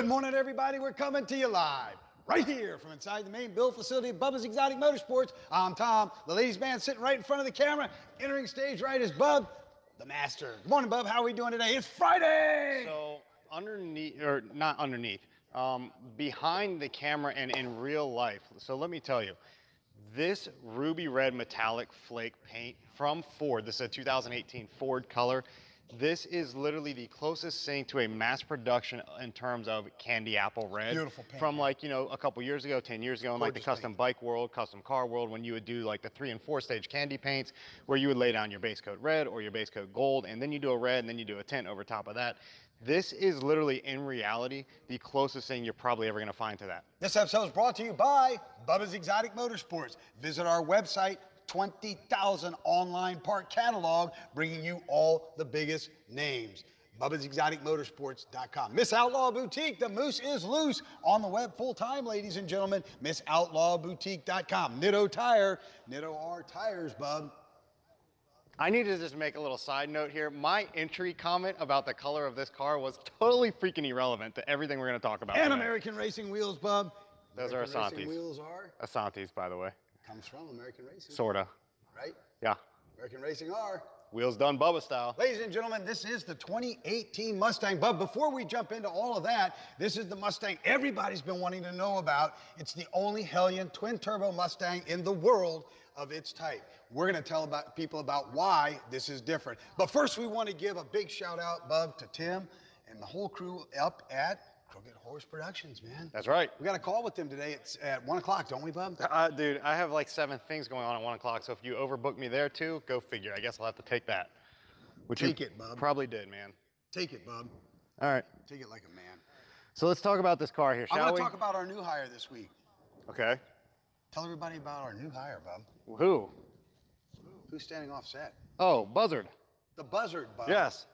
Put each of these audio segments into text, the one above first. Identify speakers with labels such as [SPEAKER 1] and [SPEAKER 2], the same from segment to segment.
[SPEAKER 1] Good morning, everybody. We're coming to you live right here from inside the main build facility of Bubba's Exotic Motorsports. I'm Tom, the ladies' man sitting right in front of the camera. Entering stage right is Bub, the master. Good morning, Bub. How are we doing today? It's Friday.
[SPEAKER 2] So underneath, or not underneath, um, behind the camera and in real life. So let me tell you, this ruby red metallic flake paint from Ford, this is a 2018 Ford color. This is literally the closest thing to a mass production in terms of candy apple red.
[SPEAKER 1] Beautiful paint,
[SPEAKER 2] From like, you know, a couple years ago, 10 years ago, in like the custom
[SPEAKER 1] paint.
[SPEAKER 2] bike world, custom car world, when you would do like the three and four stage candy paints, where you would lay down your base coat red or your base coat gold, and then you do a red, and then you do a tint over top of that. This is literally, in reality, the closest thing you're probably ever gonna find to that.
[SPEAKER 1] This episode is brought to you by Bubba's Exotic Motorsports. Visit our website, 20,000 online part catalog, bringing you all the biggest names. Bubba's Exotic Motorsports.com. Miss Outlaw Boutique, the moose is loose on the web full time, ladies and gentlemen. Miss Outlaw Boutique.com. Nitto Tire, Nitto R Tires, Bub.
[SPEAKER 2] I need to just make a little side note here. My entry comment about the color of this car was totally freaking irrelevant to everything we're gonna talk about.
[SPEAKER 1] And
[SPEAKER 2] today.
[SPEAKER 1] American Racing Wheels, Bub.
[SPEAKER 2] Those are
[SPEAKER 1] American Racing
[SPEAKER 2] Asantis.
[SPEAKER 1] Wheels are,
[SPEAKER 2] Asantis, by the way.
[SPEAKER 1] Comes from American Racing,
[SPEAKER 2] Sorta.
[SPEAKER 1] right?
[SPEAKER 2] Yeah.
[SPEAKER 1] American Racing R.
[SPEAKER 2] Wheels done Bubba style.
[SPEAKER 1] Ladies and gentlemen, this is the 2018 Mustang. But before we jump into all of that, this is the Mustang everybody's been wanting to know about. It's the only Hellion twin turbo Mustang in the world of its type. We're going to tell about people about why this is different. But first, we want to give a big shout out, Bub, to Tim and the whole crew up at Crooked Horse Productions, man.
[SPEAKER 2] That's right.
[SPEAKER 1] We got a call with them today. It's at one o'clock, don't we, Bub?
[SPEAKER 2] Uh, dude, I have like seven things going on at one o'clock, so if you overbook me there too, go figure. I guess I'll have to take that. Which
[SPEAKER 1] Take
[SPEAKER 2] you
[SPEAKER 1] it, bub.
[SPEAKER 2] Probably did, man.
[SPEAKER 1] Take it, Bub.
[SPEAKER 2] All right.
[SPEAKER 1] Take it like a man.
[SPEAKER 2] So let's talk about this car here,
[SPEAKER 1] I
[SPEAKER 2] shall
[SPEAKER 1] want
[SPEAKER 2] we?
[SPEAKER 1] to talk about our new hire this week.
[SPEAKER 2] okay.
[SPEAKER 1] Tell everybody about our new hire, Bub.
[SPEAKER 2] Who?
[SPEAKER 1] Who's standing off set?
[SPEAKER 2] Oh, Buzzard.
[SPEAKER 1] The Buzzard, Bub.
[SPEAKER 2] Yes.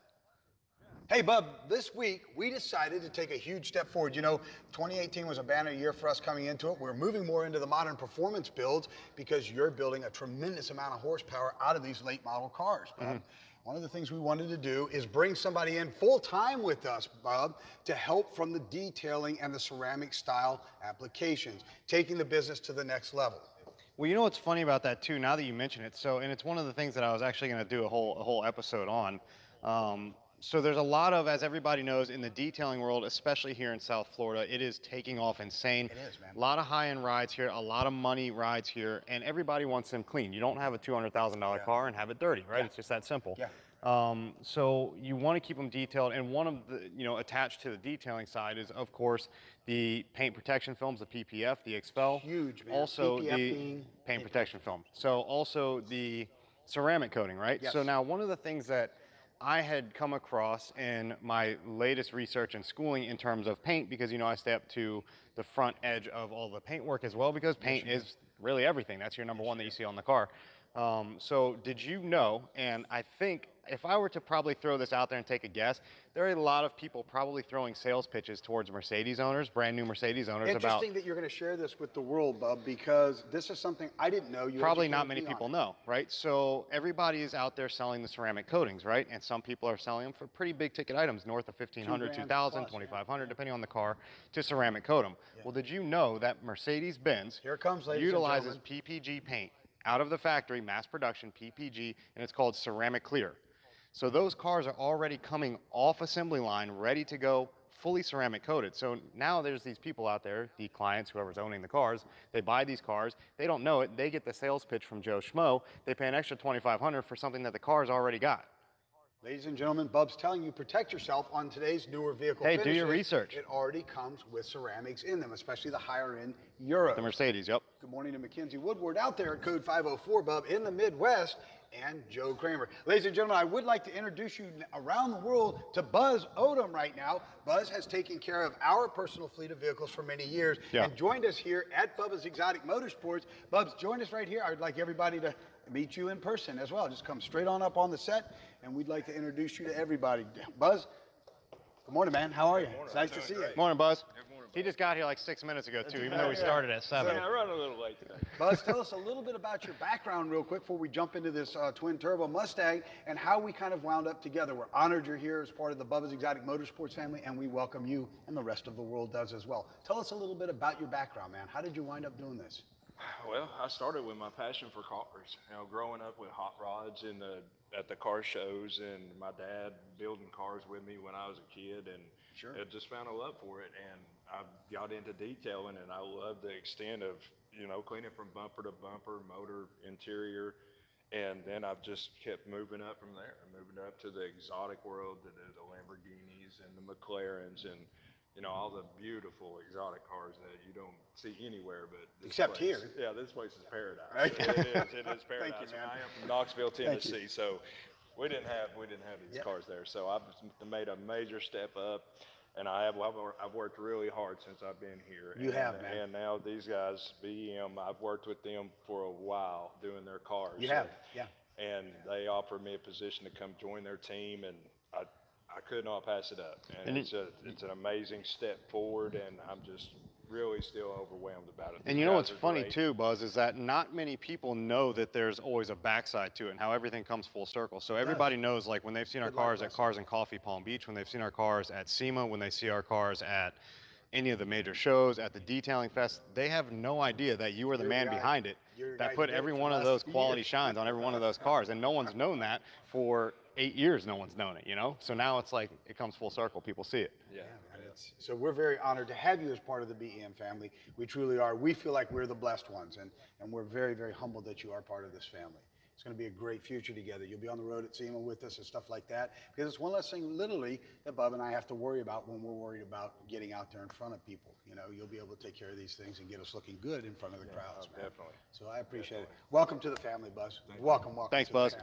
[SPEAKER 1] Hey, Bub, this week we decided to take a huge step forward. You know, 2018 was a banner year for us coming into it. We're moving more into the modern performance builds because you're building a tremendous amount of horsepower out of these late model cars, Bub. One of the things we wanted to do is bring somebody in full time with us, Bub, to help from the detailing and the ceramic style applications, taking the business to the next level.
[SPEAKER 2] Well, you know what's funny about that too? Now that you mention it, so and it's one of the things that I was actually going to do a whole a whole episode on. Um, so there's a lot of, as everybody knows, in the detailing world, especially here in South Florida, it is taking off insane.
[SPEAKER 1] It is, man.
[SPEAKER 2] A lot of high-end rides here, a lot of money rides here, and everybody wants them clean. You don't have a two hundred thousand dollar
[SPEAKER 1] Yeah.
[SPEAKER 2] car and have it dirty, right? It's just that simple.
[SPEAKER 1] Yeah.
[SPEAKER 2] Um, so you want to keep them detailed, and one of the, you know, attached to the detailing side is, of course, the paint protection films, the PPF, the XPEL.
[SPEAKER 1] Huge, man.
[SPEAKER 2] Also,
[SPEAKER 1] PPF
[SPEAKER 2] the
[SPEAKER 1] being-
[SPEAKER 2] paint protection film. So also the ceramic coating, right?
[SPEAKER 1] Yes.
[SPEAKER 2] So now one of the things that I had come across in my latest research and schooling in terms of paint, because you know I stay up to the front edge of all the paint work as well, because paint is really everything. That's your number one that you see on the car. Um, so did you know? And I think if I were to probably throw this out there and take a guess, there are a lot of people probably throwing sales pitches towards Mercedes owners, brand new Mercedes owners, about
[SPEAKER 1] Interesting that you're going to share this with the world, Bub, because this is something I didn't know. You
[SPEAKER 2] probably not many
[SPEAKER 1] on
[SPEAKER 2] people know, right? So everybody is out there selling the ceramic coatings, right? And some people are selling them for pretty big ticket items, north of 1500,
[SPEAKER 1] grand
[SPEAKER 2] 2000,
[SPEAKER 1] plus, yeah.
[SPEAKER 2] 2500, depending on the car, to ceramic coat them. Well, did you know that Mercedes-Benz
[SPEAKER 1] Here comes,
[SPEAKER 2] utilizes PPG paint out of the factory, mass production PPG, and it's called ceramic clear. So those cars are already coming off assembly line, ready to go, fully ceramic coated. So now there's these people out there, the clients, whoever's owning the cars, they buy these cars, they don't know it, they get the sales pitch from Joe Schmo, they pay an extra 2500 for something that the car's already got.
[SPEAKER 1] Ladies and gentlemen, Bub's telling you protect yourself on today's newer vehicle.
[SPEAKER 2] Hey, do your research.
[SPEAKER 1] It already comes with ceramics in them, especially the higher end Euro.
[SPEAKER 2] The Mercedes, yep.
[SPEAKER 1] Good morning to Mackenzie Woodward out there at code 504 Bub in the Midwest and Joe Kramer. Ladies and gentlemen, I would like to introduce you around the world to Buzz Odom right now. Buzz has taken care of our personal fleet of vehicles for many years
[SPEAKER 2] Yeah.
[SPEAKER 1] and joined us here at Bubba's Exotic Motorsports. Bubs, join us right here. I would like everybody to meet you in person as well. Just come straight on up on the set and we'd like to introduce you to everybody. Buzz, good morning, man. How are you? It's nice to see you.
[SPEAKER 2] Morning, Buzz.
[SPEAKER 3] Good morning,
[SPEAKER 2] He just got here like six minutes ago too, even though we started at seven.
[SPEAKER 3] Yeah, I run a little late today.
[SPEAKER 1] Buzz, tell us a little bit about your background, real quick, before we jump into this uh, twin turbo Mustang and how we kind of wound up together. We're honored you're here as part of the Bubba's Exotic Motorsports family, and we welcome you, and the rest of the world does as well. Tell us a little bit about your background, man. How did you wind up doing this?
[SPEAKER 3] Well, I started with my passion for cars. You know, growing up with hot rods in the at the car shows, and my dad building cars with me when I was a kid, and
[SPEAKER 1] Sure.
[SPEAKER 3] I just found a love for it. And I got into detailing, and I love the extent of you know cleaning from bumper to bumper, motor, interior, and then I've just kept moving up from there, moving up to the exotic world, to the, the Lamborghinis and the McLarens, and you know all the beautiful exotic cars that you don't see anywhere but this
[SPEAKER 1] Except
[SPEAKER 3] place.
[SPEAKER 1] here.
[SPEAKER 3] Yeah, this place is paradise.
[SPEAKER 1] Right.
[SPEAKER 3] it is. It is paradise.
[SPEAKER 1] man.
[SPEAKER 3] I am from Knoxville, Tennessee, so we didn't have we didn't have these
[SPEAKER 1] Yeah.
[SPEAKER 3] cars there. So I've made a major step up, and I have I've, I've worked really hard since I've been here.
[SPEAKER 1] You
[SPEAKER 3] and,
[SPEAKER 1] have, man.
[SPEAKER 3] And now these guys, BEM, I've worked with them for a while doing their cars.
[SPEAKER 1] You
[SPEAKER 3] So-
[SPEAKER 1] have, yeah.
[SPEAKER 3] And they offered me a position to come join their team, and I I could not pass it up. And,
[SPEAKER 2] And it-
[SPEAKER 3] it's a it's an amazing step forward, and I'm just really still overwhelmed about it.
[SPEAKER 2] And you know what's funny
[SPEAKER 3] great.
[SPEAKER 2] too, Buzz, is that not many people know that there's always a backside to it and how everything comes full circle. So everybody knows, like when they've seen our
[SPEAKER 1] Good
[SPEAKER 2] cars at. Cars and Coffee Palm Beach, when they've seen our cars at SEMA, when they see our cars at any of the major shows, at the detailing fest, they have no idea that you are the
[SPEAKER 1] You're
[SPEAKER 2] man
[SPEAKER 1] guy-
[SPEAKER 2] behind it
[SPEAKER 1] you're
[SPEAKER 2] that put every one of those quality
[SPEAKER 1] years.
[SPEAKER 2] shines on every one of those cars. And no one's known that for eight years, no one's known it, you know? So now it's like it comes full circle. People see it.
[SPEAKER 3] Yeah.
[SPEAKER 1] And it's- So we're very honored to have you as part of the BEM family. We truly are. We feel like we're the blessed ones, and, and we're very, very humbled that you are part of this family. It's going to be a great future together. You'll be on the road at SEMA with us and stuff like that, because it's one less thing, literally, that Bub and I have to worry about when we're worried about getting out there in front of people. You know, you'll be able to take care of these things and get us looking good in front of the crowds, man.
[SPEAKER 3] definitely.
[SPEAKER 1] So I appreciate it. Welcome to the family, Buzz. Welcome, welcome.
[SPEAKER 2] Thanks,
[SPEAKER 1] to the
[SPEAKER 2] Buzz.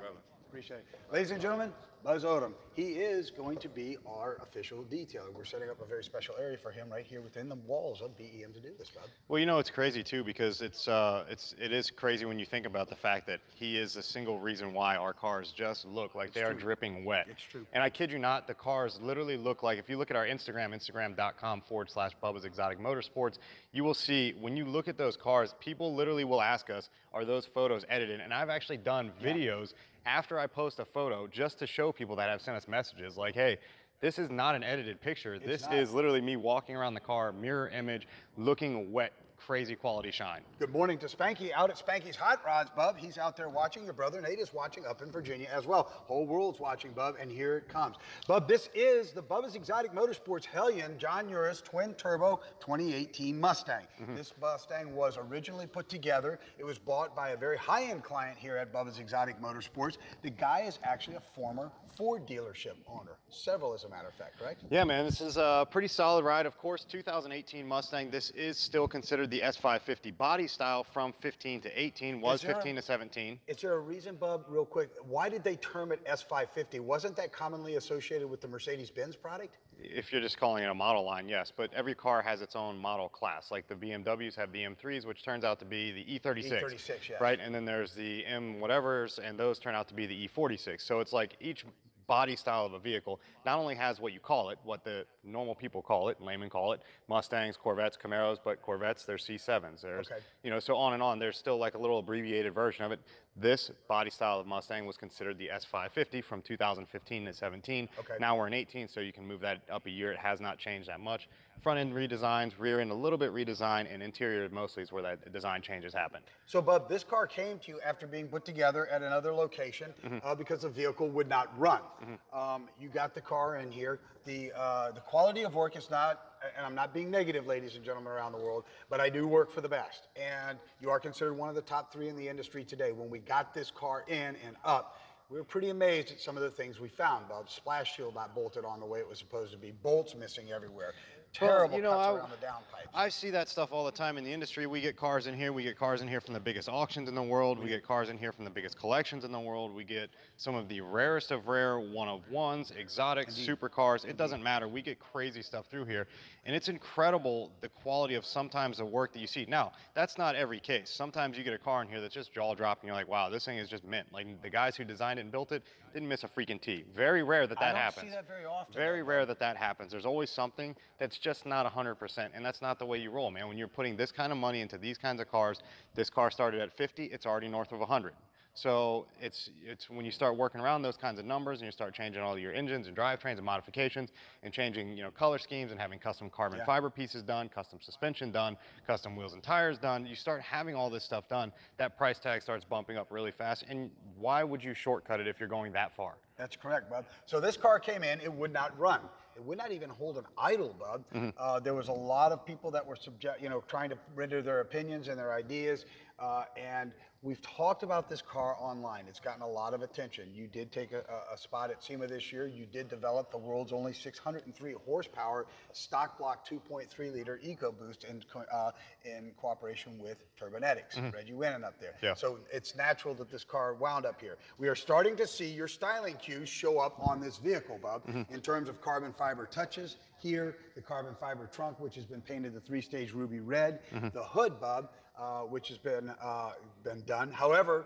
[SPEAKER 1] Appreciate it. Ladies and gentlemen, Buzz Odom. He is going to be our official detailer. We're setting up a very special area for him right here within the walls of BEM to do this, Bud.
[SPEAKER 2] Well, you know it's crazy too because it's uh, it's it is crazy when you think about the fact that he is the single reason why our cars just look like they are dripping wet.
[SPEAKER 1] It's true.
[SPEAKER 2] And I kid you not, the cars literally look like if you look at our Instagram, Instagram.com forward slash Bubba's Exotic Motorsports, you will see when you look at those cars, people literally will ask us, are those photos edited? And I've actually done videos after I post a photo just to show people that have sent us messages like, hey. This is not an edited picture. this
[SPEAKER 1] not.
[SPEAKER 2] is literally me walking around the car, mirror image, looking wet, crazy quality shine.
[SPEAKER 1] Good morning to Spanky out at Spanky's Hot Rods, Bub. He's out there watching. Your brother Nate is watching up in Virginia as well. Whole world's watching, Bub, and here it comes. Bub, this is the Bubba's Exotic Motorsports Hellion John Urist Twin Turbo 2018 Mustang. Mm-hmm. This Mustang was originally put together. It was bought by a very high-end client here at Bubba's Exotic Motorsports. The guy is actually a former Ford dealership owner, several as a matter of fact, right?
[SPEAKER 2] Yeah, man, this is a pretty solid ride. Of course, 2018 Mustang. This is still considered the S550 body style from 15 to 18. Was
[SPEAKER 1] Is there a-
[SPEAKER 2] 15 to 17.
[SPEAKER 1] Is there a reason, Bub, real quick? Why did they term it S550? Wasn't that commonly associated with the Mercedes Benz product?
[SPEAKER 2] If you're just calling it a model line, yes, but every car has its own model class. Like the BMWs have the M3s, which turns out to be the E36.
[SPEAKER 1] E36, yes.
[SPEAKER 2] Right, and then there's the M whatevers, and those turn out to be the E46. So it's like each body style of a vehicle not only has what you call it, what the normal people call it, laymen call it, Mustangs, Corvettes, Camaros, but Corvettes, they're C7s. There's,
[SPEAKER 1] Okay.
[SPEAKER 2] you know, so on and on. There's still like a little abbreviated version of it. This body style of Mustang was considered the S550 from 2015 to 17.
[SPEAKER 1] Okay.
[SPEAKER 2] Now we're in 18, so you can move that up a year. It has not changed that much. Front end redesigns, rear end a little bit redesigned, and interior mostly is where that design changes happen.
[SPEAKER 1] So, Bub, this car came to you after being put together at another location
[SPEAKER 2] Mm-hmm.
[SPEAKER 1] uh, because the vehicle would not run. Um, you got the car in here. The uh, the quality of work is not, and I'm not being negative, ladies and gentlemen around the world, but I do work for the best. And you are considered one of the top three in the industry today. When we got this car in and up, we were pretty amazed at some of the things we found. Bub, splash shield not bolted on the way it was supposed to be, bolts missing everywhere, terrible
[SPEAKER 2] you know,
[SPEAKER 1] cuts
[SPEAKER 2] I-
[SPEAKER 1] around the downpipes.
[SPEAKER 2] I see that stuff all the time in the industry. We get cars in here. We get cars in here from the biggest auctions in the world. We get cars in here from the biggest collections in the world. We get some of the rarest of rare one of ones, exotics, supercars. It doesn't matter. We get crazy stuff through here. And it's incredible the quality of sometimes the work that you see. Now, that's not every case. Sometimes you get a car in here that's just jaw dropping. You're like, wow, this thing is just mint. Like the guys who designed it and built it didn't miss a freaking T. Very rare that
[SPEAKER 1] I
[SPEAKER 2] that
[SPEAKER 1] don't
[SPEAKER 2] happens.
[SPEAKER 1] see that very often,
[SPEAKER 2] Very
[SPEAKER 1] though,
[SPEAKER 2] rare that that happens. There's always something that's just not 100%. And that's not the way you roll, man. When you're putting this kind of money into these kinds of cars, this car started at 50, it's already north of 100. So it's it's when you start working around those kinds of numbers and you start changing all your engines and drivetrains and modifications and changing you know color schemes and having custom carbon
[SPEAKER 1] Yeah.
[SPEAKER 2] fiber pieces done, custom suspension done, custom wheels and tires done. You start having all this stuff done. That price tag starts bumping up really fast. And why would you shortcut it if you're going that far?
[SPEAKER 1] That's correct, Bub. So this car came in, it would not run. It would not even hold an idle, Bub.
[SPEAKER 2] Mm-hmm.
[SPEAKER 1] Uh, there was a lot of people that were subject, you know, trying to render their opinions and their ideas. Uh, and we've talked about this car online. It's gotten a lot of attention. You did take a, a- spot at SEMA this year. You did develop the world's only 603 horsepower stock block 2.3 liter EcoBoost in, uh, in cooperation with Turbonetics. Reggie Winnan up there.
[SPEAKER 2] Mm-hmm. Yeah.
[SPEAKER 1] So it's natural that this car wound up here. We are starting to see your styling cues show up on this vehicle, Bob,
[SPEAKER 2] Mm-hmm.
[SPEAKER 1] in terms of carbon fiber touches. Here, the carbon fiber trunk, which has been painted the three-stage ruby red.
[SPEAKER 2] Mm-hmm.
[SPEAKER 1] The hood, Bob, uh, which has been uh, been done. However,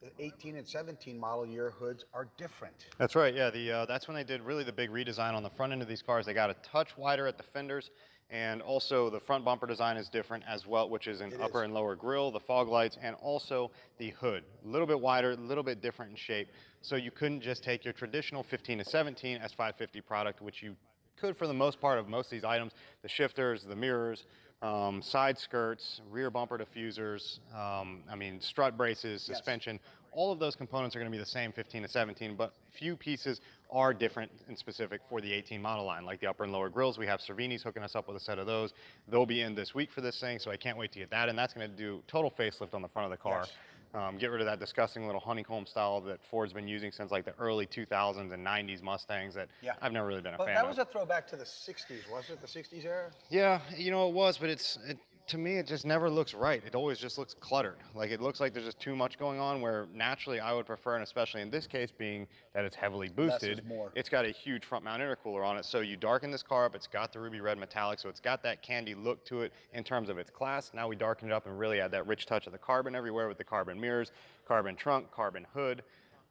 [SPEAKER 1] the 18 and 17 model year hoods are different.
[SPEAKER 2] That's right. Yeah, the uh, that's when they did really the big redesign on the front end of these cars. They got a touch wider at the fenders, and also the front bumper design is different as well, which is an
[SPEAKER 1] It
[SPEAKER 2] upper
[SPEAKER 1] is.
[SPEAKER 2] and lower grille, the fog lights, and also the hood. A little bit wider, a little bit different in shape. So you couldn't just take your traditional 15 to 17 S550 product, which you could for the most part of most of these items, the shifters, the mirrors, um, side skirts, rear bumper diffusers, um, I mean strut braces,
[SPEAKER 1] Yes.
[SPEAKER 2] suspension, all of those components are going to be the same 15 to 17, but few pieces are different and specific for the 18 model line, like the upper and lower grills. We have Cervini's hooking us up with a set of those. They'll be in this week for this thing, so I can't wait to get that. And that's going to do total facelift on the front of the car.
[SPEAKER 1] Yes.
[SPEAKER 2] Um, get rid of that disgusting little honeycomb style that Ford's been using since like the early 2000s and 90s Mustangs that
[SPEAKER 1] Yeah.
[SPEAKER 2] I've never really been a
[SPEAKER 1] But
[SPEAKER 2] fan
[SPEAKER 1] that
[SPEAKER 2] of.
[SPEAKER 1] That was a throwback to the 60s, wasn't it? The 60s era?
[SPEAKER 2] Yeah, you know it was, but it's it, to me it just never looks right. It always just looks cluttered. Like it looks like there's just too much going on. Where naturally I would prefer, and especially in this case, being that it's heavily boosted,
[SPEAKER 1] more.
[SPEAKER 2] it's got a huge front mount intercooler on it. So you darken this car up. It's got the ruby red metallic, so it's got that candy look to it in terms of its class. Now we darken it up and really add that rich touch of the carbon everywhere with the carbon mirrors, carbon trunk, carbon hood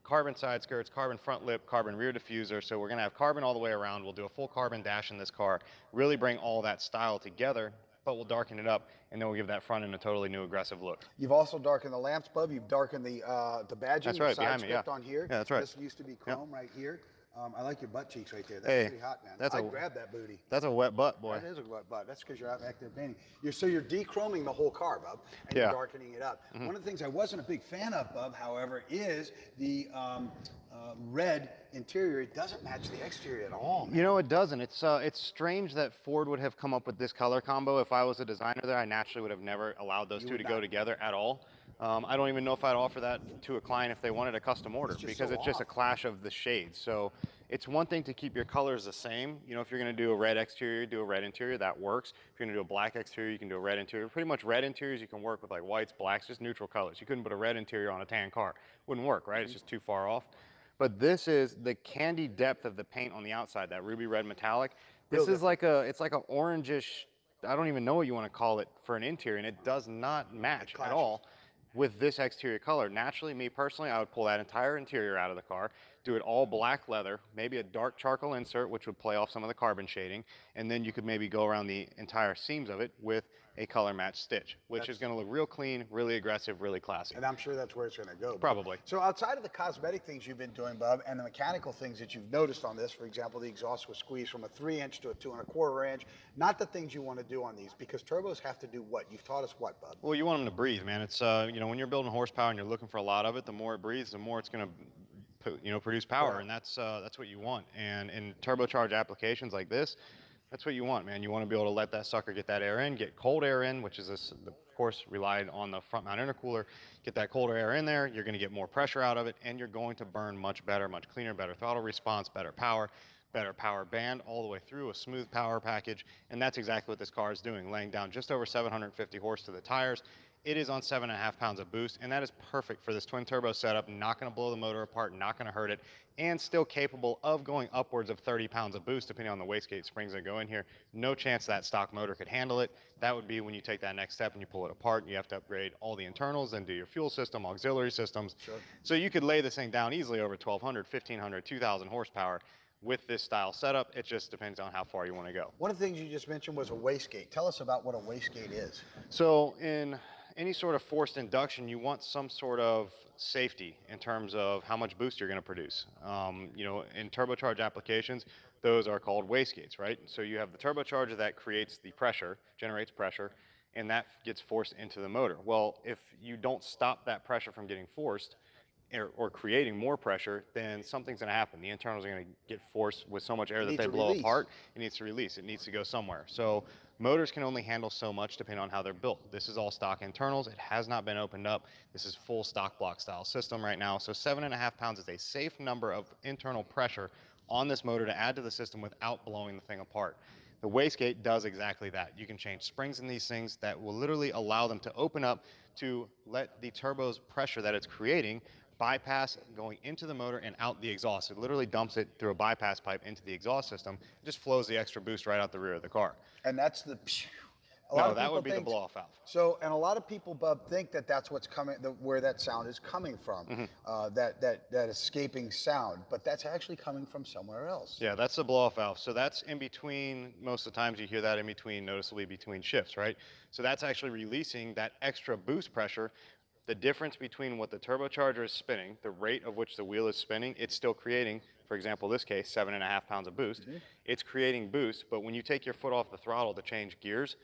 [SPEAKER 2] carbon side skirts, carbon front lip, carbon rear diffuser. So we're gonna have carbon all the way around. We'll do a full carbon dash in this car, really bring all that style together, but we'll darken it up and then we'll give that front end a totally new aggressive look.
[SPEAKER 1] You've also darkened the lamps, Bub. You've darkened the uh, the badging,
[SPEAKER 2] That's right,
[SPEAKER 1] side
[SPEAKER 2] behind me,
[SPEAKER 1] script
[SPEAKER 2] yeah.
[SPEAKER 1] on here.
[SPEAKER 2] Yeah, that's right.
[SPEAKER 1] This used to be chrome right here. Um, I like your butt cheeks right there. That's
[SPEAKER 2] Hey,
[SPEAKER 1] pretty hot, man.
[SPEAKER 2] that's
[SPEAKER 1] I'd grab that booty.
[SPEAKER 2] That's a wet butt, boy.
[SPEAKER 1] That is a butt butt. That's because you're out back there painting. You're, so you're dechroming the whole car, Bub, and
[SPEAKER 2] Yeah.
[SPEAKER 1] you're darkening it up. One of the things I wasn't a big fan of, Bub, however, is the um, uh, red interior. It doesn't match the exterior at all. man.
[SPEAKER 2] You know, it doesn't. It's uh, it's strange that Ford would have come up with this color combo. If I was a designer there, I naturally would have never allowed those
[SPEAKER 1] You
[SPEAKER 2] two to go together at all. Um, I don't even know if I'd offer that to a client if they wanted a custom order
[SPEAKER 1] just
[SPEAKER 2] because
[SPEAKER 1] so
[SPEAKER 2] it's just a clash of the shades. So it's one thing to keep your colors the same. You know, if you're going to do a red exterior, do a red interior. That works. If you're going to do a black exterior, you can do a red interior. Pretty much red interiors you can work with like whites, blacks, just neutral colors. You couldn't put a red interior on a tan car. Wouldn't work, right?
[SPEAKER 1] Mm-hmm.
[SPEAKER 2] It's just too far off. But this is the candy depth of the paint on the outside, that ruby red metallic. This
[SPEAKER 1] Real
[SPEAKER 2] is like a, it's like an orangish, I don't even know what you want to call it for an interior, and it does not match at all with this exterior color. Naturally, me personally, I would pull that entire interior out of the car, do it all black leather, maybe a dark charcoal insert, which would play off some of the carbon shading, and then you could maybe go around the entire seams of it with a color match stitch, which is going to look real clean, really aggressive, really classy.
[SPEAKER 1] And I'm sure that's where it's going to go.
[SPEAKER 2] Probably.
[SPEAKER 1] So outside of the cosmetic things you've been doing, Bub, and the mechanical things that you've noticed on this, for example, the exhaust was squeezed from a three inch to a two and a quarter inch, not the things you want to do on these, because turbos have to do what? You've taught us what, Bub?
[SPEAKER 2] Well, you want them to breathe, man. It's uh, you know, when you're building horsepower and you're looking for a lot of it, the more it breathes, the more it's going to, you know, produce power, and that's uh, that's what you want. And in turbocharged applications like this, that's what you want, man. You want to be able to let that sucker get that air in, get cold air in, which is this, of course, relied on the front mount intercooler. Get that colder air in there. You're going to get more pressure out of it, and you're going to burn much better, much cleaner, better throttle response, better power. Better power band all the way through, a smooth power package, and that's exactly what this car is doing, laying down just over 750 horse to the tires. It is on seven and a half pounds of boost, and that is perfect for this twin turbo setup. Not going to blow the motor apart, not going to hurt it, and still capable of going upwards of 30 pounds of boost depending on the wastegate springs that go in here. No chance that stock motor could handle it. That would be when you take that next step and you pull it apart. and You have to upgrade all the internals, then do your fuel system, auxiliary systems.
[SPEAKER 1] Sure.
[SPEAKER 2] So you could lay this thing down easily over 1,200, 1,500, 2,000 horsepower. with this style setup. It just depends on how far you want to go.
[SPEAKER 1] One of the things you just mentioned was a wastegate. Tell us about what a wastegate is.
[SPEAKER 2] So in any sort of forced induction, you want some sort of safety in terms of how much boost you're going to produce. Um, you know, in turbocharged applications, those are called wastegates, right? So you have the turbocharger that creates the pressure, generates pressure, and that gets forced into the motor. Well, if you don't stop that pressure from getting forced, or, or creating more pressure, then something's going to happen. The internals are going to get forced with so much air that they blow
[SPEAKER 1] release.
[SPEAKER 2] apart. It needs to release. It needs to go somewhere. So motors can only handle so much depending on how they're built. This is all stock internals. It has not been opened up. This is full stock block style system right now. So seven and a half pounds is a safe number of internal pressure on this motor to add to the system without blowing the thing apart. The wastegate does exactly that. You can change springs in these things that will literally allow them to open up to let the turbo's pressure that it's creating bypass going into the motor and out the exhaust. It literally dumps it through a bypass pipe into the exhaust system. It just flows the extra boost right out the rear of the car.
[SPEAKER 1] And that's the. A lot
[SPEAKER 2] No,
[SPEAKER 1] of
[SPEAKER 2] that would be the blow-off valve.
[SPEAKER 1] So, and a lot of people, Bub, think that that's what's coming, the, where that sound is coming from,
[SPEAKER 2] Mm-hmm.
[SPEAKER 1] uh, that that that escaping sound, but that's actually coming from somewhere else.
[SPEAKER 2] Yeah, that's the blow-off valve. So that's in between, most of the times you hear that in between, noticeably between shifts, right? So that's actually releasing that extra boost pressure. The difference between what the turbocharger is spinning, the rate of which the wheel is spinning, it's still creating, for example, this case, seven and a half pounds of boost. Mm-hmm. It's creating boost, but when you take your foot off the throttle to change gears,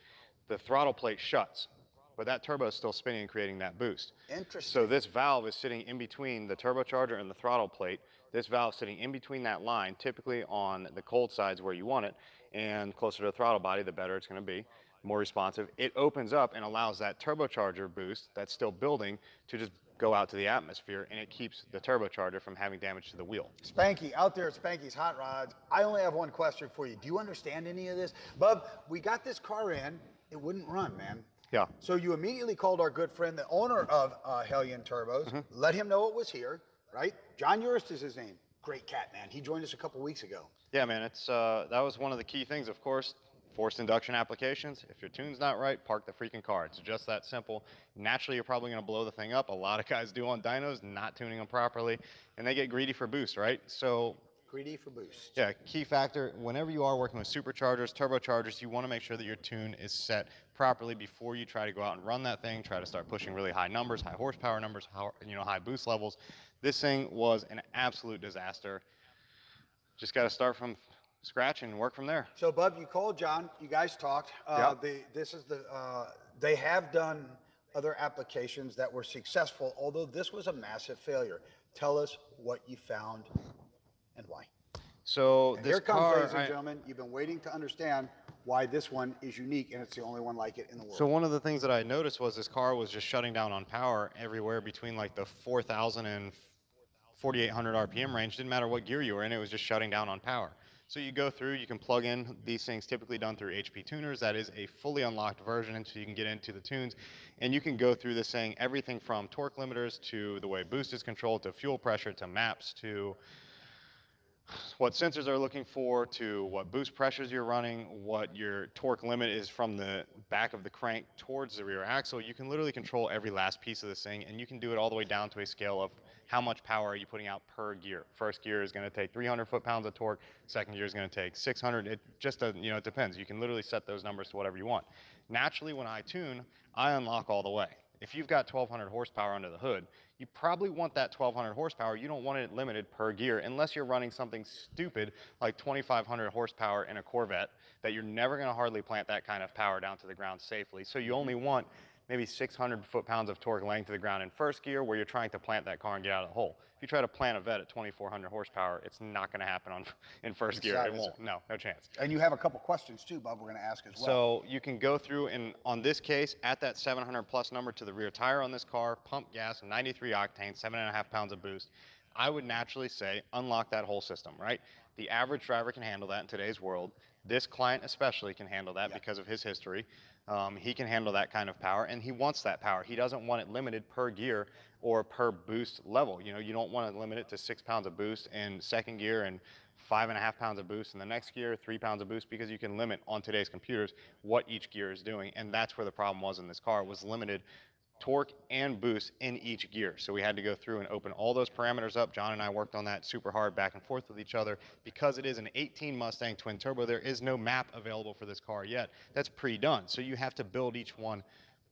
[SPEAKER 2] the throttle plate shuts, but that turbo is still spinning and creating that boost.
[SPEAKER 1] Interesting.
[SPEAKER 2] So this valve is sitting in between the turbocharger and the throttle plate. This valve is sitting in between that line, typically on the cold sides where you want it, and closer to the throttle body, the better it's going to be, more responsive. It opens up and allows that turbocharger boost that's still building to just go out to the atmosphere, and it keeps the turbocharger from having damage to the wheel.
[SPEAKER 1] Spanky, out there at Spanky's Hot Rods, I only have one question for you. Do you understand any of this? Bub, we got this car in, it wouldn't run, man.
[SPEAKER 2] Yeah.
[SPEAKER 1] So you immediately called our good friend, the owner of uh, Hellion Turbos,
[SPEAKER 2] Mm-hmm.
[SPEAKER 1] let him know it was here, right? John Urist is his name. Great cat, man. He joined us a couple weeks ago.
[SPEAKER 2] Yeah, man, it's uh, that was one of the key things, of course. Forced induction applications. If your tune's not right, park the freaking car. It's just that simple. Naturally, you're probably going to blow the thing up. A lot of guys do on dynos, not tuning them properly, and they get greedy for boost, right? So
[SPEAKER 1] Greedy for boost.
[SPEAKER 2] yeah, key factor whenever you are working with superchargers, turbochargers, you want to make sure that your tune is set properly before you try to go out and run that thing, try to start pushing really high numbers, high horsepower numbers, how, you know, high boost levels. This thing was an absolute disaster. Just got to start from scratch and work from there.
[SPEAKER 1] So, Bub, you called John. You guys talked. Uh,
[SPEAKER 2] Yep.
[SPEAKER 1] the, this is the. Uh, they have done other applications that were successful, although this was a massive failure. Tell us what you found and why.
[SPEAKER 2] So
[SPEAKER 1] And
[SPEAKER 2] this
[SPEAKER 1] here comes,
[SPEAKER 2] car,
[SPEAKER 1] ladies and
[SPEAKER 2] I-
[SPEAKER 1] gentlemen. You've been waiting to understand why this one is unique, and it's the only one like it in the world.
[SPEAKER 2] So one of the things that I noticed was this car was just shutting down on power everywhere between like the 4,000 and 4,800 RPM range. Didn't matter what gear you were in, it was just shutting down on power. So you go through, you can plug in these things typically done through HP tuners. That is a fully unlocked version, so you can get into the tunes, and you can go through this thing, everything from torque limiters to the way boost is controlled to fuel pressure to maps to what sensors are looking for to what boost pressures you're running, what your torque limit is from the back of the crank towards the rear axle. You can literally control every last piece of this thing, and you can do it all the way down to a scale of how much power are you putting out per gear. First gear is going to take 300 foot-pounds of torque. Second gear is going to take 600. It just doesn't, you know, it depends. You can literally set those numbers to whatever you want. Naturally, when I tune, I unlock all the way. If you've got 1,200 horsepower under the hood, you probably want that 1,200 horsepower. You don't want it limited per gear unless you're running something stupid like 2,500 horsepower in a Corvette that you're never going to hardly plant that kind of power down to the ground safely. So you only want maybe 600 foot-pounds of torque laying to the ground in first gear where you're trying to plant that car and get out of the hole. If you try to plant a Vet at 2,400 horsepower, it's not going to happen on in first gear. It won't. No, no chance.
[SPEAKER 1] and you have a couple questions too, Bob, We're going to ask as well.
[SPEAKER 2] So you can go through and on this case, at that 700 plus number to the rear tire on this car, pump gas, 93 octane, seven and a half pounds of boost. I would naturally say unlock that whole system, right? The average driver can handle that in today's world. This client especially can handle that because of his history. Um, he can handle that kind of power, and he wants that power. He doesn't want it limited per gear or per boost level. You know, you don't want to limit it to six pounds of boost in second gear and five and a half pounds of boost in the next gear, three pounds of boost, because you can limit on today's computers what each gear is doing, and that's where the problem was in this car. Was limited torque and boost in each gear. So we had to go through and open all those parameters up. John and I worked on that super hard back and forth with each other. Because it is an 18 Mustang twin turbo, there is no map available for this car yet. That's pre-done. So you have to build each one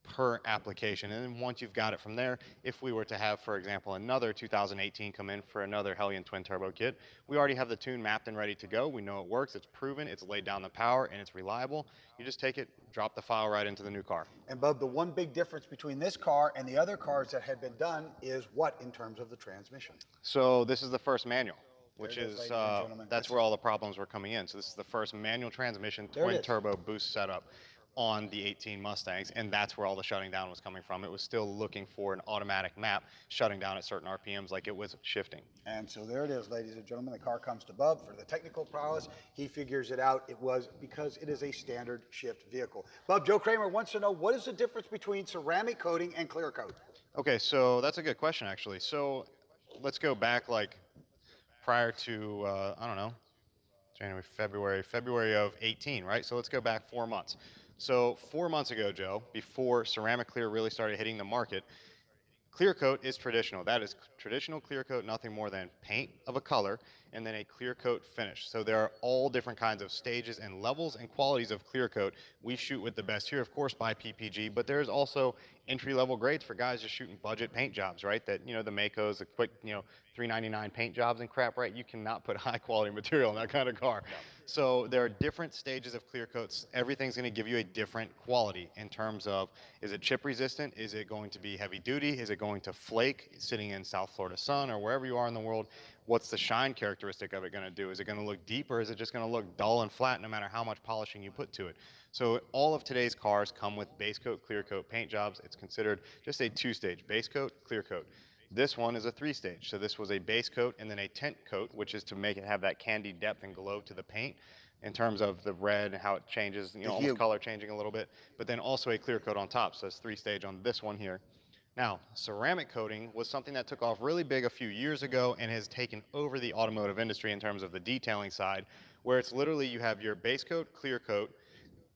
[SPEAKER 2] per application. And then once you've got it from there, if we were to have, for example, another 2018 come in for another Hellion twin turbo kit, we already have the tune mapped and ready to go. We know it works, it's proven, it's laid down the power, and it's reliable. You just take it, drop the file right into the new car.
[SPEAKER 1] And Bub, the one big difference between this car and the other cars that had been done is what in terms of the transmission?
[SPEAKER 2] So this is the first manual, which
[SPEAKER 1] is,
[SPEAKER 2] is, uh, that's where all the problems were coming in. So this is the first manual transmission twin turbo boost setup on the 18 Mustangs, and that's where all the shutting down was coming from. It was still looking for an automatic map shutting down at certain RPMs like it was shifting.
[SPEAKER 1] And so there it is, ladies and gentlemen. The car comes to Bub for the technical prowess. He figures it out. It was because it is a standard shift vehicle. Bub, Joe Kramer wants to know what is the difference between ceramic coating and clear coat?
[SPEAKER 2] Okay, so that's a good question actually. So let's go back like prior to uh, I don't know January, February, February of 18, right? So let's go back four months. So four months ago, Joe, before ceramic clear really started hitting the market, clear coat is traditional. That is traditional clear coat, nothing more than paint of a color and then a clear coat finish. So there are all different kinds of stages and levels and qualities of clear coat. We shoot with the best here, of course, by PPG, but there's also entry level grades for guys just shooting budget paint jobs, right? That, you know, the Maacos, the quick, you know, 399 paint jobs and crap, right? You cannot put high quality material in that kind of car. So there are different stages of clear coats. Everything's going to give you a different quality in terms of is it chip resistant? Is it going to be heavy duty? Is it going to flake sitting in South Florida sun or wherever you are in the world? What's the shine characteristic of it going to do? Is it going to look deep or is it just going to look dull and flat no matter how much polishing you put to it? So all of today's cars come with base coat, clear coat paint jobs. It's considered just a two-stage base coat, clear coat. This one is a three-stage. So this was a base coat and then a tint coat, which is to make it have that candy depth and glow to the paint in terms of the red and how it changes, you know, almost color changing a little bit. But then also a clear coat on top. So it's three-stage on this one here. Now, ceramic coating was something that took off really big a few years ago and has taken over the automotive industry in terms of the detailing side, where it's literally you have your base coat, clear coat,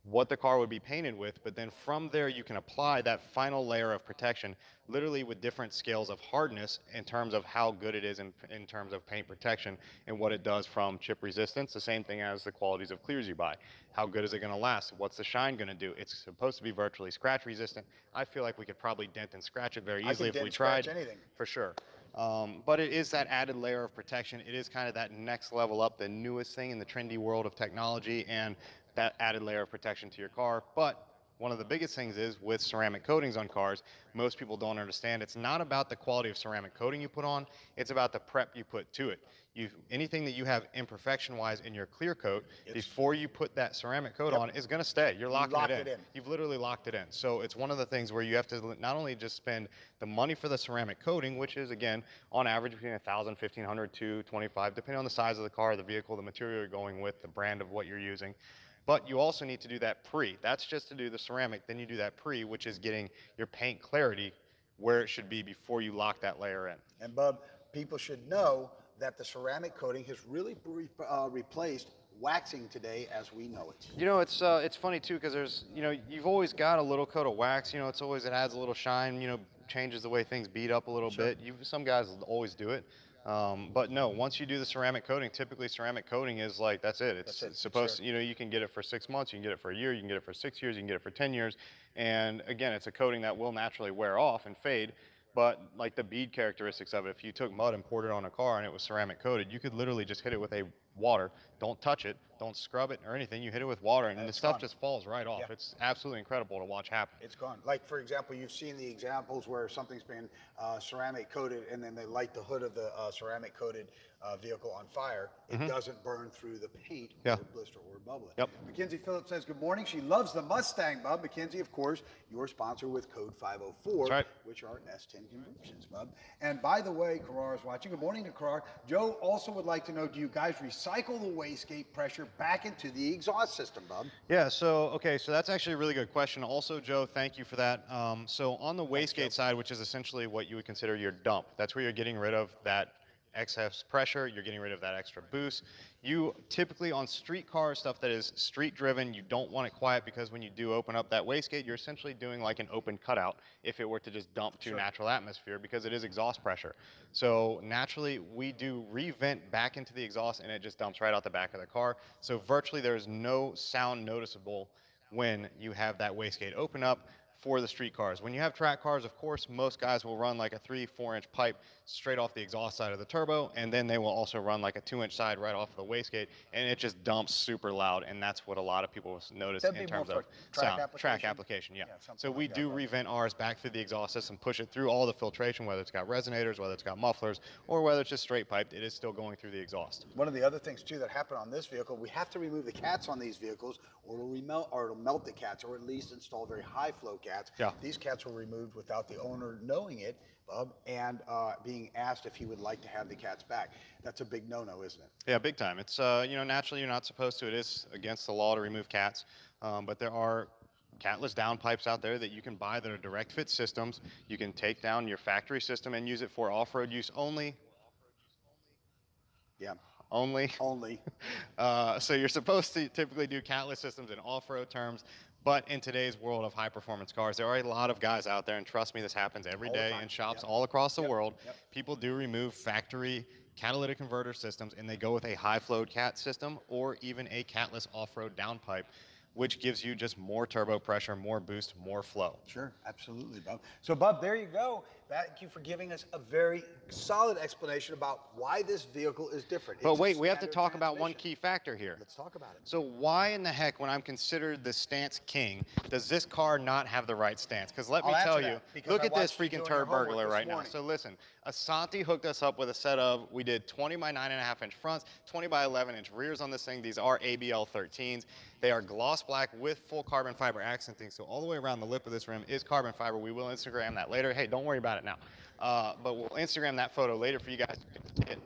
[SPEAKER 2] what the car would be painted with, but then from there you can apply that final layer of protection literally with different scales of hardness in terms of how good it is in, in terms of paint protection and what it does from chip resistance, the same thing as the qualities of clears you buy. How good is it going to last? What's the shine going to do? It's supposed to be virtually scratch resistant. I feel like we could probably dent and scratch it very easily if we tried.
[SPEAKER 1] anything.
[SPEAKER 2] For sure. Um, but it is that added layer of protection. It is kind of that next level up, the newest thing in the trendy world of technology, and that added layer of protection to your car. But one of the biggest things is with ceramic coatings on cars, most people don't understand. It's not about the quality of ceramic coating you put on, it's about the prep you put to it. You, anything that you have imperfection wise in your clear coat, before you put that ceramic coat on, is going to stay. You're locking
[SPEAKER 1] locked
[SPEAKER 2] it in.
[SPEAKER 1] it in.
[SPEAKER 2] You've literally locked it in. So it's one of the things where you have to not only just spend the money for the ceramic coating, which is again on average between 1,000, 1,500 to 25, depending on the size of the car, the vehicle, the material you're going with, the brand of what you're using. But you also need to do that pre. That's just to do the ceramic. Then you do that pre, which is getting your paint clarity where it should be before you lock that layer in.
[SPEAKER 1] And Bub, people should know that the ceramic coating has really re- uh, replaced waxing today as we know it.
[SPEAKER 2] You know, it's uh, it's funny too because there's you know you've always got a little coat of wax. You know, it's always it adds a little shine. You know, changes the way things beat up a little bit. You some guys always do it. Um, but no, once you do the ceramic coating, typically ceramic coating is like that's it. It's,
[SPEAKER 1] That's it,
[SPEAKER 2] it's supposed
[SPEAKER 1] sure.
[SPEAKER 2] to, you know, you can get it for six months, you can get it for a year, you can get it for six years, you can get it for ten years, and again, it's a coating that will naturally wear off and fade. But like the bead characteristics of it, if you took mud and poured it on a car and it was ceramic coated, you could literally just hit it with a water. Don't touch it, don't scrub it or anything. You hit it with water, and the stuff
[SPEAKER 1] gone.
[SPEAKER 2] just falls right off.
[SPEAKER 1] Yeah.
[SPEAKER 2] It's absolutely incredible to watch happen.
[SPEAKER 1] It's gone. Like, for example, you've seen the examples where something's been uh, ceramic coated and then they light the hood of the uh, ceramic coated uh, vehicle on fire. It doesn't burn through the paint
[SPEAKER 2] Mm-hmm. Yeah.
[SPEAKER 1] or blister or bubble.
[SPEAKER 2] Yep.
[SPEAKER 1] Mackenzie Phillips says, Good morning. She loves the Mustang, Bub. Mackenzie, of course, your sponsor with code 504,
[SPEAKER 2] right.
[SPEAKER 1] which are S10 conversions, Bub. And by the way, Karar is watching. Good morning to Karar. Joe also would like to know do you guys recycle the wastegate pressure back into the exhaust system, Bub?
[SPEAKER 2] Yeah, so, okay, so that's actually a really good question. Also, Joe, thank you for that. Um, so, on the wastegate side, which is essentially what you would consider your dump, that's where you're getting rid of that excess pressure, you're getting rid of that extra boost. You typically on street cars, stuff that is street driven, you don't want it quiet because when you do open up that wastegate, you're essentially doing like an open cutout if it were to just dump to natural atmosphere because it is exhaust pressure. So naturally, we do revent back into the exhaust and it just dumps right out the back of the car. So virtually there's no sound noticeable when you have that wastegate open up for the street cars. When you have track cars, of course, most guys will run like a three, four inch pipe straight off the exhaust side of the turbo, and then they will also run like a two inch side right off of the wastegate, and it just dumps super loud, and that's what a lot of people notice
[SPEAKER 1] That'd
[SPEAKER 2] in terms of
[SPEAKER 1] track
[SPEAKER 2] sound. Track
[SPEAKER 1] application?
[SPEAKER 2] application, yeah.
[SPEAKER 1] Yeah,
[SPEAKER 2] so
[SPEAKER 1] like
[SPEAKER 2] we
[SPEAKER 1] that,
[SPEAKER 2] do
[SPEAKER 1] right.
[SPEAKER 2] revent ours back through the exhaust system, push it through all the filtration, whether it's got resonators, whether it's got mufflers, or whether it's just straight piped, it is still going through the exhaust.
[SPEAKER 1] One of the other things too that happened on this vehicle, we have to remove the cats on these vehicles, or it'll or it'll melt the cats, or at least install very high flow cats.
[SPEAKER 2] Yeah.
[SPEAKER 1] These cats were removed without the owner knowing it, Bub, and uh, being asked if he would like to have the cats back. That's a big no-no, isn't it?
[SPEAKER 2] Yeah, big time. It's uh, you know naturally you're not supposed to. It is against the law to remove cats, um, but there are catless down pipes out there that you can buy that are direct fit systems. You can take down your factory system and use it for off-road use only.
[SPEAKER 1] Yeah.
[SPEAKER 2] Only.
[SPEAKER 1] Only.
[SPEAKER 2] Uh, so you're supposed to typically do catless systems in off-road terms, but in today's world of high-performance cars, there are a lot of guys out there, and trust me, this happens every
[SPEAKER 1] All
[SPEAKER 2] day in shops
[SPEAKER 1] Yep.
[SPEAKER 2] all across the
[SPEAKER 1] Yep.
[SPEAKER 2] world.
[SPEAKER 1] Yep.
[SPEAKER 2] People do remove factory catalytic converter systems, and they go with a high-flow cat system or even a catless off-road downpipe, which gives you just more turbo pressure, more boost, more flow.
[SPEAKER 1] Sure, absolutely, Bub. So, Bub, there you go. Thank you for giving us a very solid explanation about why this vehicle is different.
[SPEAKER 2] But
[SPEAKER 1] It's
[SPEAKER 2] wait, we have to talk about one key factor here.
[SPEAKER 1] Let's talk about it.
[SPEAKER 2] So why in the heck, when I'm considered the stance king, does this car not have the right stance? Because let me
[SPEAKER 1] I'll answer
[SPEAKER 2] tell you, look
[SPEAKER 1] I
[SPEAKER 2] at this freaking turd burglar right
[SPEAKER 1] morning.
[SPEAKER 2] now. So listen, Asanti hooked us up with a set of, we did 20 by 9.5 inch fronts, 20 by 11 inch rears on this thing. These are ABL 13s. They are gloss black with full carbon fiber accenting. So all the way around the lip of this rim is carbon fiber. We will Instagram that later. Hey, don't worry about it now. Uh, but we'll Instagram that photo later for you guys it.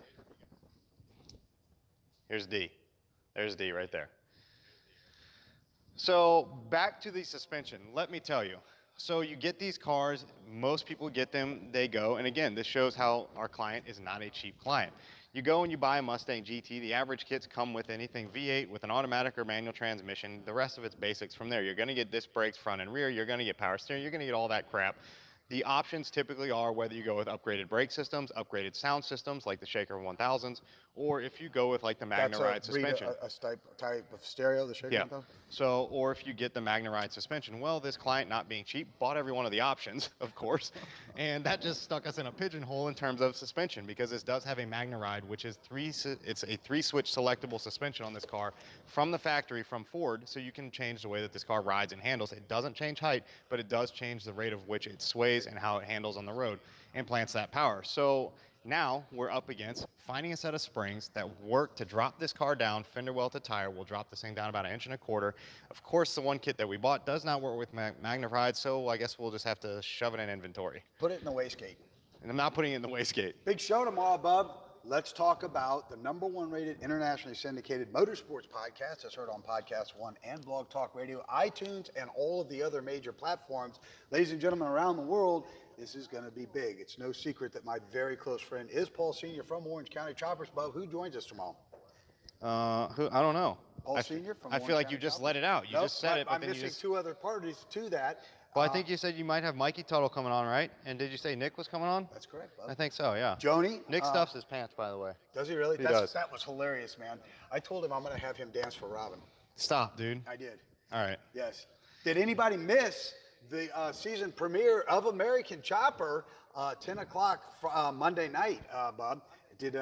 [SPEAKER 2] Here's D. There's D right there. So back to the suspension. Let me tell you. So you get these cars, most people get them, they go, and again, this shows how our client is not a cheap client. You go and you buy a Mustang GT, the average kits come with anything V8 with an automatic or manual transmission. The rest of it's basics from there. You're gonna get disc brakes front and rear, you're gonna get power steering, you're gonna get all that crap. The options typically are whether you go with upgraded brake systems, upgraded sound systems like the Shaker 1000s, or if you go with like the
[SPEAKER 1] That's
[SPEAKER 2] MagneRide
[SPEAKER 1] a, uh,
[SPEAKER 2] suspension.
[SPEAKER 1] A, a type, type of stereo, the shaker
[SPEAKER 2] Yeah.
[SPEAKER 1] one, though?
[SPEAKER 2] So, or if you get the MagneRide suspension, well, this client, not being cheap, bought every one of the options, of course, and that just stuck us in a pigeonhole in terms of suspension because this does have a MagneRide, which is three. It's a three-switch selectable suspension on this car from the factory from Ford, so you can change the way that this car rides and handles. It doesn't change height, but it does change the rate of which it sways and how it handles on the road and plants that power. So. Now we're up against finding a set of springs that work to drop this car down fender well to tire. We'll drop this thing down about an inch and a quarter. Of course, the one kit that we bought does not work with Mag- MagneRide, so I guess we'll just have to shove it in inventory.
[SPEAKER 1] Put it in the wastegate.
[SPEAKER 2] And I'm not putting it in the wastegate.
[SPEAKER 1] Big show tomorrow, Bub. Let's talk about the number one rated internationally syndicated motorsports podcast that's heard on Podcast One and Blog Talk Radio, iTunes, and all of the other major platforms. Ladies and gentlemen around the world, this is going to be big. It's no secret that my very close friend is Paul Senior from Orange County Choppers. Bub, who joins us tomorrow?
[SPEAKER 2] Uh, who, I don't know.
[SPEAKER 1] Paul
[SPEAKER 2] I
[SPEAKER 1] Senior from
[SPEAKER 2] I
[SPEAKER 1] Orange
[SPEAKER 2] feel like
[SPEAKER 1] County
[SPEAKER 2] you just
[SPEAKER 1] Choppers?
[SPEAKER 2] let it out. You
[SPEAKER 1] Nope,
[SPEAKER 2] just said it, but
[SPEAKER 1] I'm missing
[SPEAKER 2] just.
[SPEAKER 1] two other parties to that.
[SPEAKER 2] Well, I
[SPEAKER 1] Uh,
[SPEAKER 2] think you said you might have Mikey Teutul coming on, right? And did you say Nick was coming on?
[SPEAKER 1] that's correct, Bub.
[SPEAKER 2] I think so, yeah.
[SPEAKER 1] Joni,
[SPEAKER 2] Nick
[SPEAKER 1] uh,
[SPEAKER 2] stuffs his pants, by the way.
[SPEAKER 1] Does he really?
[SPEAKER 2] He
[SPEAKER 1] That's,
[SPEAKER 2] does.
[SPEAKER 1] That was hilarious, man. I told him I'm going to have him dance for Robin.
[SPEAKER 2] Stop, dude.
[SPEAKER 1] I did.
[SPEAKER 2] All right.
[SPEAKER 1] Yes. Did anybody miss the uh, season premiere of American Chopper, uh, 10 o'clock fr- uh, Monday night, uh, Bob? Did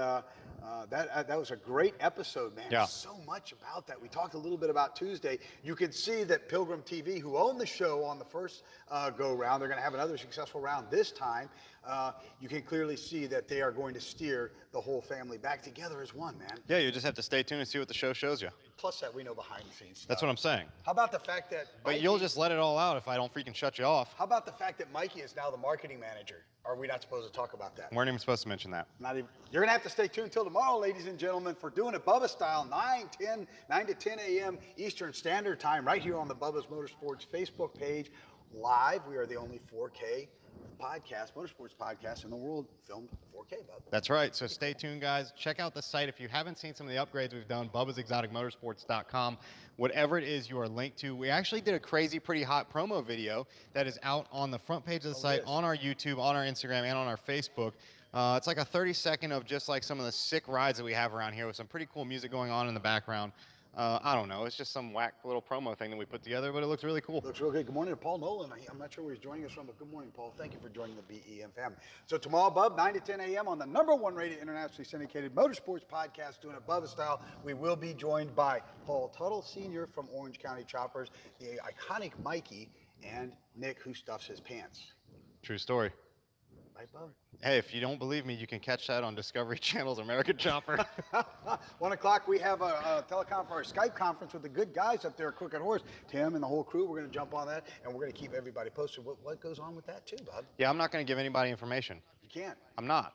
[SPEAKER 1] uh, that uh, that was a great episode, man.
[SPEAKER 2] Yeah.
[SPEAKER 1] So much about that. We talked a little bit about Tuesday. You can see that Pilgrim TV, who owned the show on the first uh, go round, they're going to have another successful round this time. Uh, you can clearly see that they are going to steer the whole family back together as one, man.
[SPEAKER 2] Yeah, you just have to stay tuned and see what the show shows you.
[SPEAKER 1] Plus that we know behind the scenes.
[SPEAKER 2] That's what I'm saying.
[SPEAKER 1] How about the fact that?
[SPEAKER 2] But you'll just let it all out if I don't freaking shut you off.
[SPEAKER 1] How about the fact that Mikey is now the marketing manager? Are we not supposed to talk about that?
[SPEAKER 2] We weren't even supposed to mention that.
[SPEAKER 1] Not even. You're gonna have to stay tuned till tomorrow, ladies and gentlemen, for doing it Bubba style, 9, 10, 9 to 10 a.m. Eastern Standard Time, right here on the Bubba's Motorsports Facebook page, live. We are the only 4K podcast, motorsports podcast in the world filmed 4K, bub.
[SPEAKER 2] That's right. So stay tuned, guys. Check out the site. If you haven't seen some of the upgrades we've done, bubbasexoticmotorsports.com. Whatever it is you are linked to. We actually did a crazy, pretty hot promo video that is out on the front page of the site, on our YouTube, on our Instagram, and on our Facebook. Uh, it's like a 30 second of just like some of the sick rides that we have around here with some pretty cool music going on in the background. Uh, I don't know. It's just some whack little promo thing that we put together, but it looks really cool.
[SPEAKER 1] Looks real good. Good morning to Paul Nolan. I- I'm not sure where he's joining us from, but good morning, Paul. Thank you for joining the BEM family. So tomorrow, Bub, 9 to 10 a.m. on the number one rated internationally syndicated motorsports podcast, doing Bubba style. We will be joined by Paul Teutul, Sr. from Orange County Choppers, the iconic Mikey, and Nick, who stuffs his pants.
[SPEAKER 2] True story. Hey, if you don't believe me, you can catch that on Discovery Channel's American Chopper.
[SPEAKER 1] One o'clock, we have a, a telecom for our Skype conference with the good guys up there at Crooked Horse. Tim and the whole crew, we're going to jump on that, and we're going to keep everybody posted. What, what goes on with that, too, Bub?
[SPEAKER 2] yeah, I'm not going to give anybody information.
[SPEAKER 1] You can't.
[SPEAKER 2] I'm not.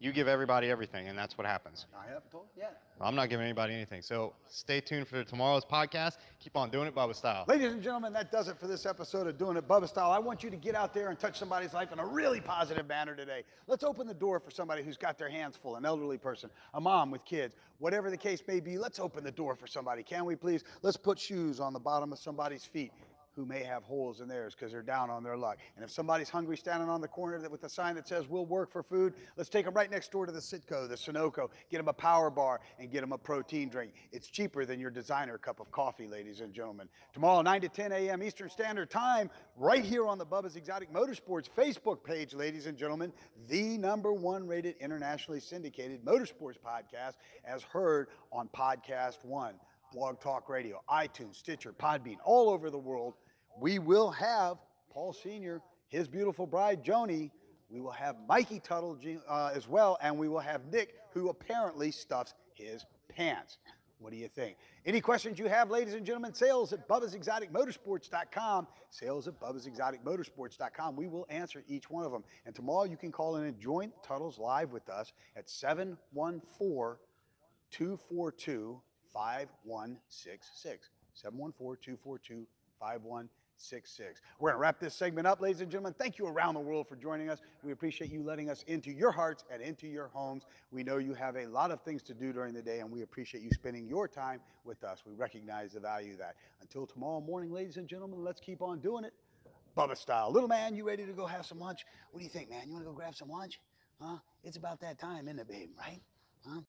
[SPEAKER 2] You give everybody everything, and that's what happens.
[SPEAKER 1] I haven't told yet.
[SPEAKER 2] I'm not giving anybody anything. So stay tuned for tomorrow's podcast. Keep on doing it, Bubba style.
[SPEAKER 1] Ladies and gentlemen, that does it for this episode of Doing It Bubba Style. I want you to get out there and touch somebody's life in a really positive manner today. Let's open the door for somebody who's got their hands full, an elderly person, a mom with kids, whatever the case may be. Let's open the door for somebody, can we please? Let's put shoes on the bottom of somebody's feet who may have holes in theirs because they're down on their luck. And if somebody's hungry standing on the corner with a sign that says, We'll work for food, let's take them right next door to the Citgo, the Sunoco, get them a power bar, and get them a protein drink. It's cheaper than your designer cup of coffee, ladies and gentlemen. Tomorrow, 9 to 10 a.m. Eastern Standard Time, right here on the Bubba's Exotic Motorsports Facebook page, ladies and gentlemen, the number one rated internationally syndicated motorsports podcast, as heard on Podcast One. Blog Talk Radio, iTunes, Stitcher, Podbean, all over the world. We will have Paul Sr., his beautiful bride, Joni. We will have Mikey Teutul uh, as well, and we will have Nick, who apparently stuffs his pants. What do you think? Any questions you have, ladies and gentlemen, sales at Bubba'sExoticMotorsports.com. Sales at Bubba'sExoticMotorsports.com. We will answer each one of them. And tomorrow you can call in and join Teutuls live with us at 714 242 5166. 714 242 5166. We're going to wrap this segment up, ladies and gentlemen. Thank you around the world for joining us. We appreciate you letting us into your hearts and into your homes. We know you have a lot of things to do during the day, and we appreciate you spending your time with us. We recognize the value of that. Until tomorrow morning, ladies and gentlemen, let's keep on doing it. Bubba style. Little man, you ready to go have some lunch? What do you think, man? You want to go grab some lunch? Huh? It's about that time, isn't it, babe? Right?